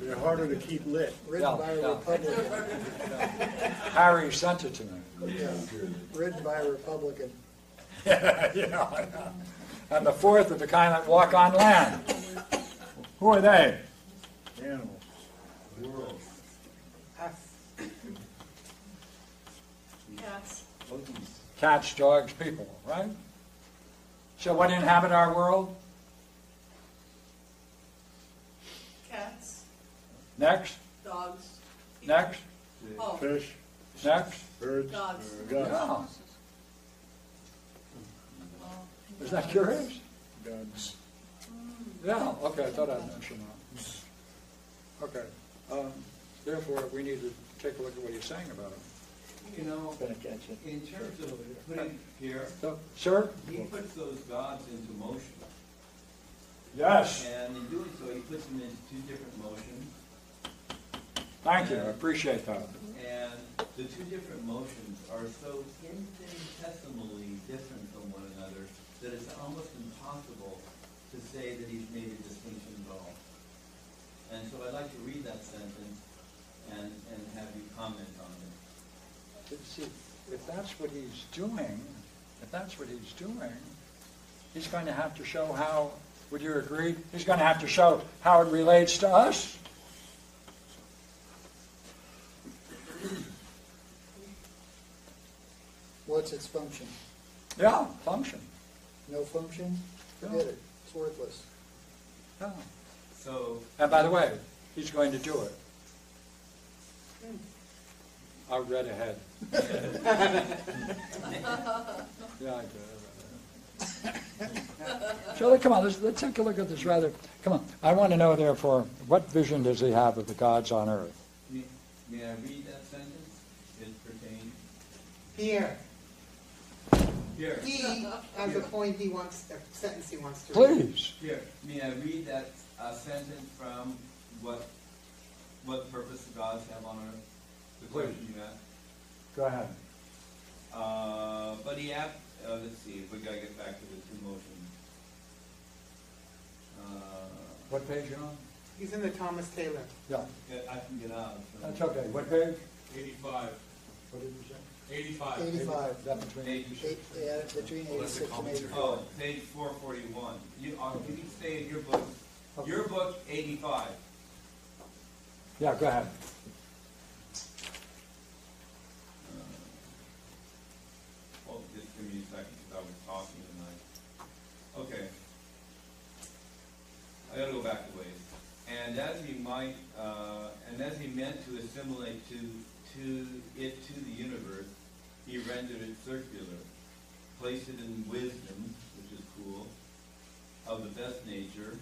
They're harder to keep lit. Written Yeah, by a yeah. Republican. Harry sent it to me. Yeah, Written by a Republican. [LAUGHS] Yeah, yeah. And the fourth are the kind that walk on land. Who are they? Animals. Us. Cats. Cats, dogs, people, right? So what inhabit our world? Next, Dogs. next, Oh, Fish, next. birds, Dogs. gods. Yeah. Is that curious? Gods. Yeah, okay, I thought I'd mention that. Okay, um, therefore, we need to take a look at what he's saying about it. You know, Gonna catch it. in terms of putting, Pierre, So, Sir? he puts those gods into motion. Yes, And in doing so, he puts them into two different motions. Thank you, I appreciate that. And the two different motions are so infinitesimally different from one another that it's almost impossible to say that he's made a distinction at all. And so I'd like to read that sentence and, and have you comment on it. But See, if that's what he's doing, if that's what he's doing, he's going to have to show how, would you agree? He's going to have to show how it relates to us. What's its function? Yeah, function. No function? Forget it. It's worthless. Yeah. So, And by the way, he's going to do it. Hmm. I read ahead. [LAUGHS] [LAUGHS] Yeah, I did. Shelley, come on, let's, let's take a look at this rather, come on. I want to know therefore, what vision does he have of the gods on earth? may, may I read that sentence? It pertains. Pierre, Here, he has a point he wants, a sentence he wants to read. Please. here, may I read that uh, sentence from what, what purpose the gods have on earth? The question you asked. Go ahead. Uh, but he had, uh, let's see, we gotta get back to the two motions. Uh, What page you on? He's in the Thomas Taylor. Yeah, yeah, I can get out. so- that's okay. What page? Eighty-five. What did you say? Eighty-five. Eighty-five. That between Eight, yeah, between Well, that's a eighty-six and commentary. eighty-four. Oh, page four forty-one. You, uh, you can stay in your book, your book eighty-five. Yeah, go ahead. Well, just give me a second, because I was talking tonight. Okay. I gotta go back a ways. And as he might, uh, and as he meant to assimilate to, to it to the universe, he rendered it circular, placed it in wisdom, which is cool, of the best nature,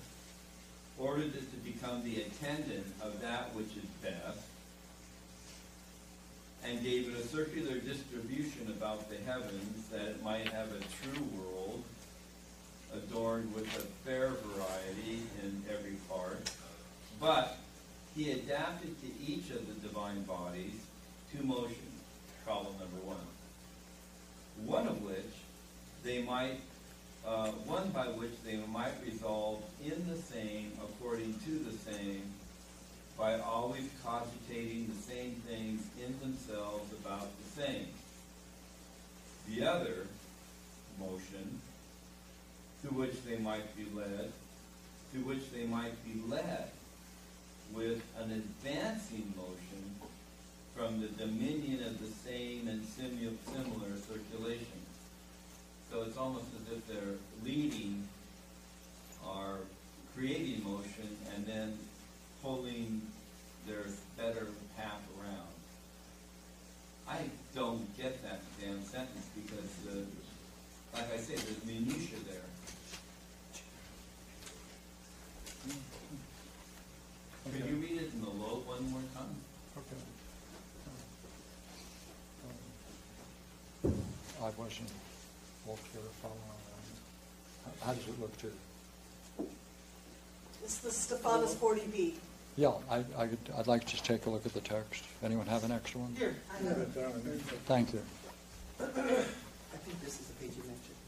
ordered it to become the attendant of that which is best, and gave it a circular distribution about the heavens, that it might have a true world, adorned with a fair variety in every part. But he adapted to each of the divine bodies two motions, problem number one. One of which they might, uh, one by which they might resolve in the same, according to the same, by always cogitating the same things in themselves about the same. The other motion, to which they might be led, to which they might be led with an advancing motion from the dominion of the same and similar circulation. So it's almost as if they're leading or creating motion and then pulling their better path around. I don't get that damn sentence because, uh, like I said, there's minutia there. Could you read it in the low one more time? I wasn't altogether following on. How does it look to? you? It's the Stephanus 40B. Yeah, I, I, could- I'd like to just take a look at the text. Anyone have an extra one? Here, I have it. Thank you. I think this is the page you mentioned.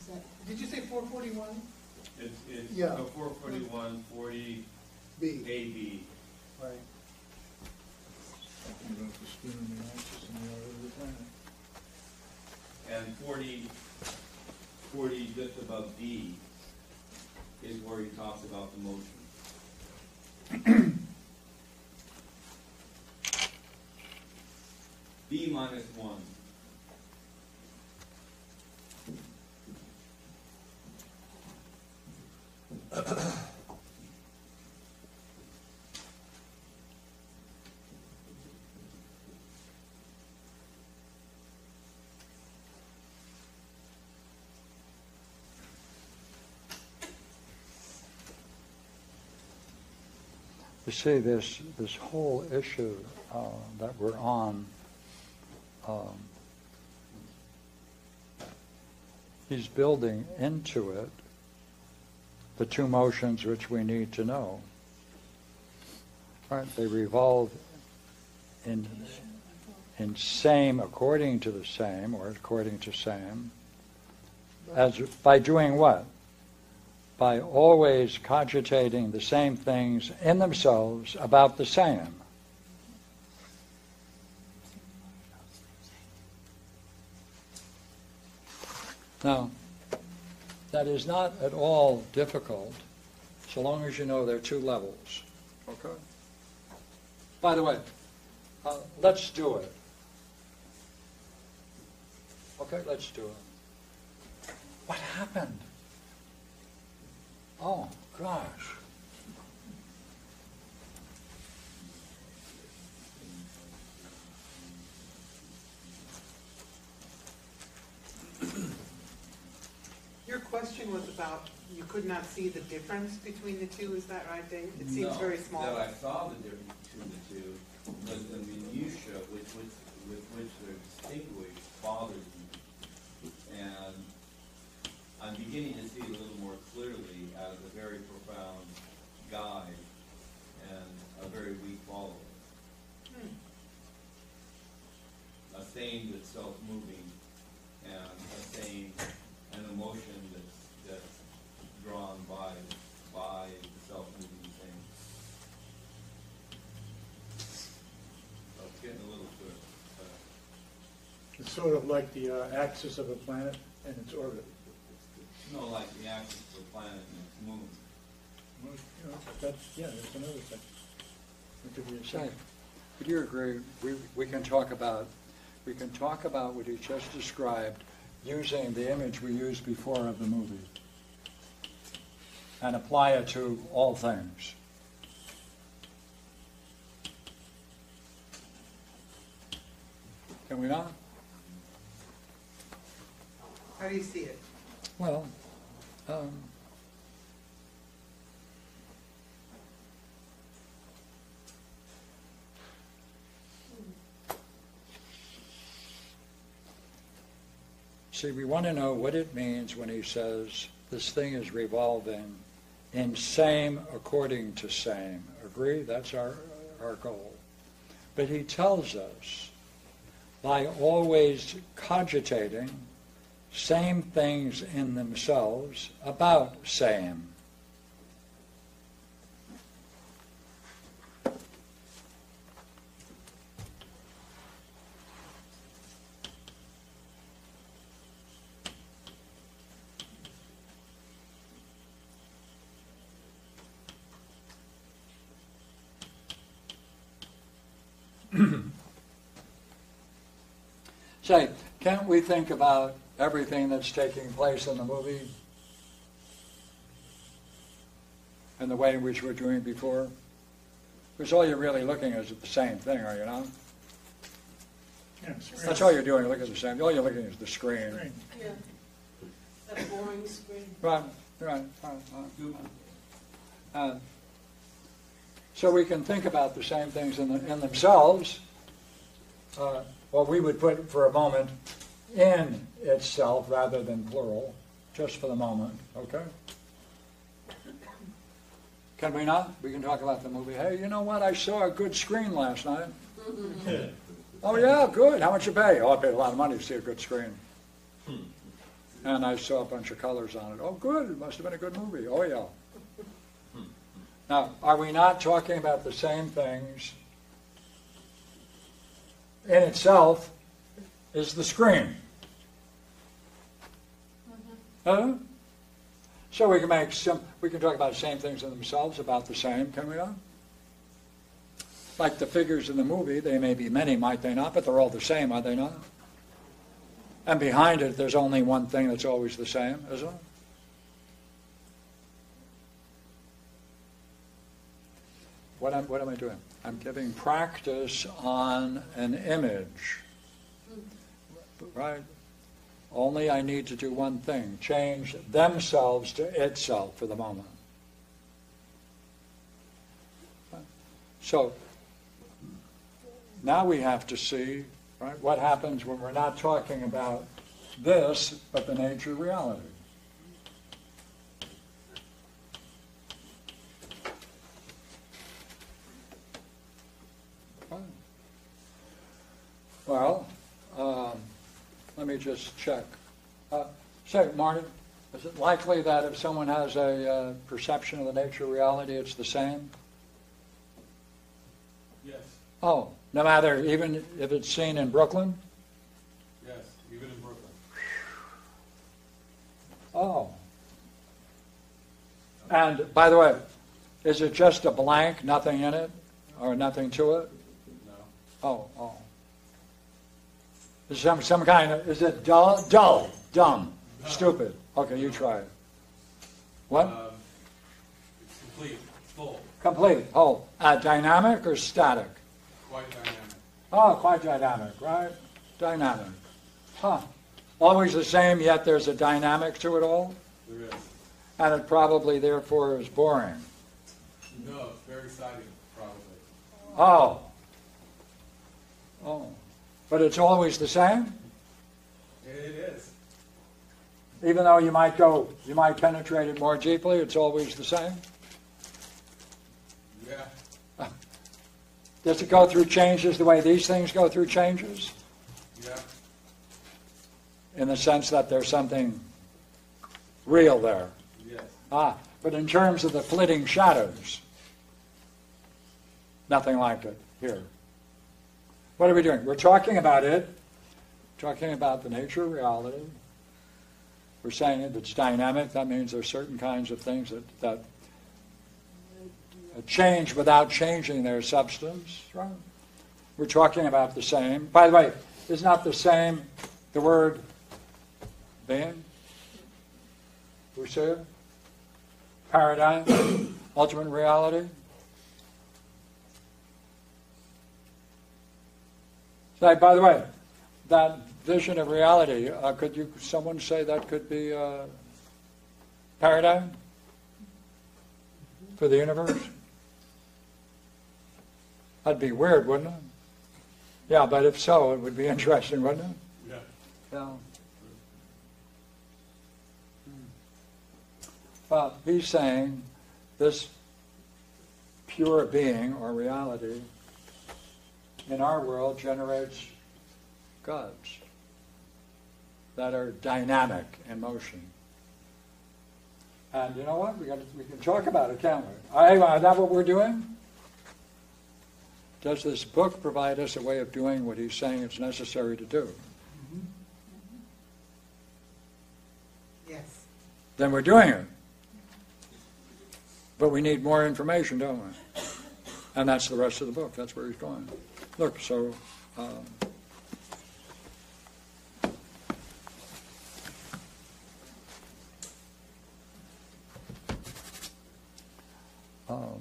Is that, did you say four forty-one? It's, it's Yeah. four forty-one, forty B, AB. right talking about the and the audit of the planet. And forty, forty just above D is where he talks about the motion. B minus one. You see, this, this whole issue uh, that we're on, um, he's building into it the two motions which we need to know. Right, they revolve in, in same, according to the same, or according to same, as, by doing what? By always cogitating the same things in themselves about the same. Now, that is not at all difficult, so long as you know there are two levels. Okay? By the way, uh, let's do it. Okay, let's do it. What happened? Oh, gosh. [CLEARS THROAT] Your question was about, you could not see the difference between the two, is that right, Dave? It seems No, very small. That I saw the difference between the two, but the minutia with which, with which they're distinguished bothers me. And I'm beginning to see it a little more clearly as a very profound guide and a very weak follower. Hmm. A saying that's self-moving and a saying, an emotion that's, that's drawn by, by the self-moving thing. So it's getting a little bit, uh, It's sort of like the uh, axis of a planet and its orbit. No, like the axis of the planet and its moon. Well, you know, That's, yeah, that's another thing. It could be a Say, second. would you agree, we, we can talk about, we can talk about what he just described using the image we used before of the movie and apply it to all things. Can we not? How do you see it? Well, um, see, we want to know what it means when he says this thing is revolving in same according to same. Agree? That's our, our goal. But he tells us by always cogitating same things in themselves about same. [COUGHS] Say, can't we think about everything that's taking place in the movie and the way in which we're doing before? Because all you're really looking at is at the same thing, are you not? Yeah. That's all you're doing, You're looking at the same, all you're looking at is the screen. Screen. Yeah. That boring screen. Right, right, right, right. Uh, So we can think about the same things in, the- in themselves, uh, what we would put for a moment in itself rather than plural, just for the moment, okay? Can we not? We can talk about the movie. Hey, you know what? I saw a good screen last night. [LAUGHS] Oh, yeah, good. How much you pay? Oh, I paid a lot of money to see a good screen. Hmm. And I saw a bunch of colors on it. Oh, good. It must have been a good movie. Oh, yeah. Hmm. Now, are we not talking about the same things in itself is the screen? Huh? So we can make some, we can talk about the same things in themselves about the same, can we not? Like the figures in the movie, they may be many, might they not, but they're all the same, are they not? And behind it, there's only one thing that's always the same, isn't it? What am, what am I doing? I'm giving practice on an image. Right? Only I need to do one thing change themselves to itself for the moment. So now we have to see, right, what happens when we're not talking about this, but the nature of reality. Well, um, let me just check. Uh, Say, Martin, is it likely that if someone has a uh, perception of the nature of reality, it's the same? Yes, Oh, no matter, even if it's seen in Brooklyn? yes, even in Brooklyn. Oh. And, by the way, is it just a blank, nothing in it, or nothing to it? No. Oh, oh. Is some, some kind of, is it dull, dull, dumb, stupid? Okay, you try it. What? Um, It's complete, full, Complete, oh, uh, dynamic or static? quite dynamic. Oh, quite dynamic, right? Dynamic. Huh. Always the same, yet there's a dynamic to it all? There is. And it probably therefore is boring. No, it's very exciting, probably. Oh. Oh. But it's always the same? It is. Even though you might go, you might penetrate it more deeply, it's always the same? Yeah, [LAUGHS] Does it go through changes the way these things go through changes? yeah, In the sense that there's something real there? yes. Ah, but in terms of the flitting shadows, nothing like it here. What are we doing? We're talking about it, talking about the nature of reality. We're saying that it's dynamic. That means there's certain kinds of things that, that change without changing their substance. Right? We're talking about the same. By the way, is not the same the word being? Rousseau? paradigm, [COUGHS] ultimate reality. Say, by the way, that vision of reality, uh, could you, someone say that could be a paradigm for the universe? That'd be weird, wouldn't it? Yeah, but if so, it would be [LAUGHS] interesting, wouldn't it? Yeah. Yeah. Well, he's saying this pure being or reality in our world generates gods that are dynamic in motion. And you know what? We, got we can talk about it, can't we? Hey, uh, is that what we're doing? Does this book provide us a way of doing what he's saying it's necessary to do? Mm-hmm. Yes. Then we're doing it. But we need more information, don't we? And that's the rest of the book. That's where he's going. Look, so. Um, um,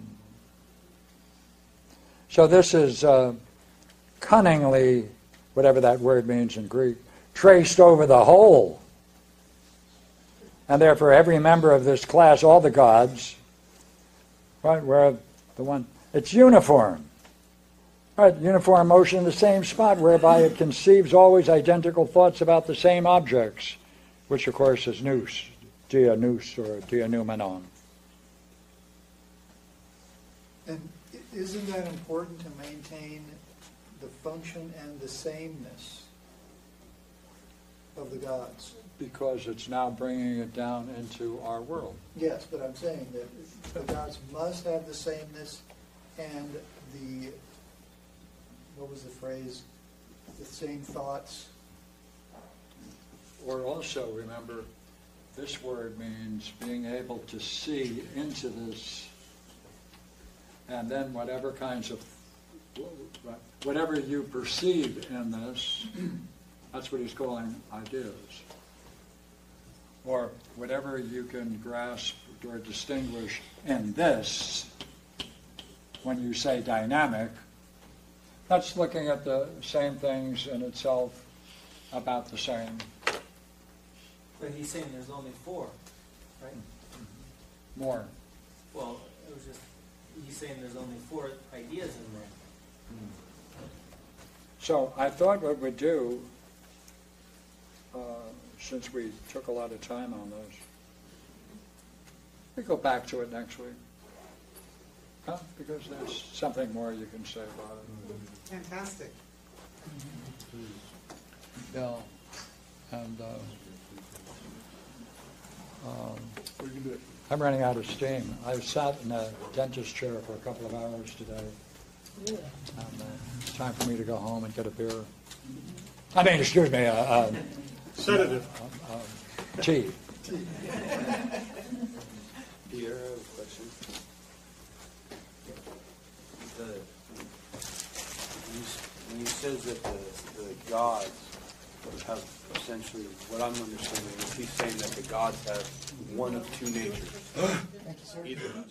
so this is uh, cunningly, whatever that word means in Greek, traced over the whole. And therefore, every member of this class, all the gods, right, where the one, it's uniform. Right, uniform motion in the same spot, whereby it conceives always identical thoughts about the same objects, which of course is nous, dia nous or dia noumenon. And isn't that important to maintain the function and the sameness of the gods? Because it's now bringing it down into our world. Yes, but I'm saying that the gods must have the sameness and the, what was the phrase? The same thoughts. Or also, remember, this word means being able to see into this, and then whatever kinds of, whatever you perceive in this, that's what he's calling ideas. Or whatever you can grasp or distinguish in this, when you say dynamic, that's looking at the same things in itself about the same. But he's saying there's only four, right? More. Well, it was just he's saying there's only four ideas in there. So I thought what we'd do, uh, since we took a lot of time on this, we go back to it next week. Huh? Because there's something more you can say about it. Fantastic. Yeah, and, uh, um, We can do it. I'm running out of steam. I sat in a dentist chair for a couple of hours today. And, uh, It's time for me to go home and get a beer. I mean, excuse me, uh, uh, Sedative. uh, uh, tea. Peter, I have a question. The, you, when you says that the, the gods have essentially, what I'm understanding is he's saying that the gods have one of two natures. Either